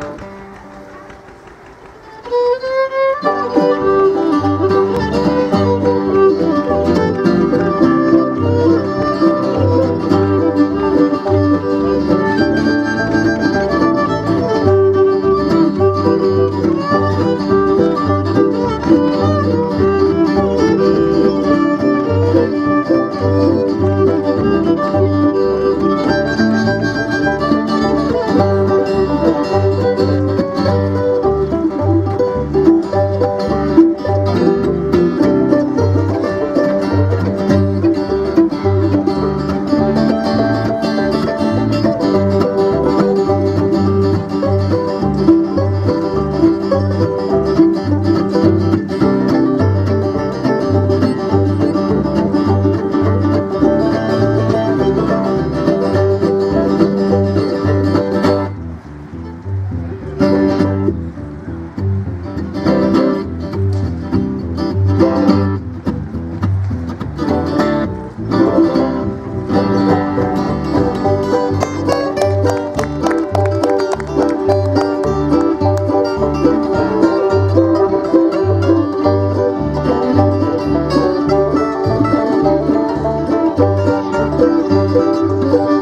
Música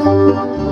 Música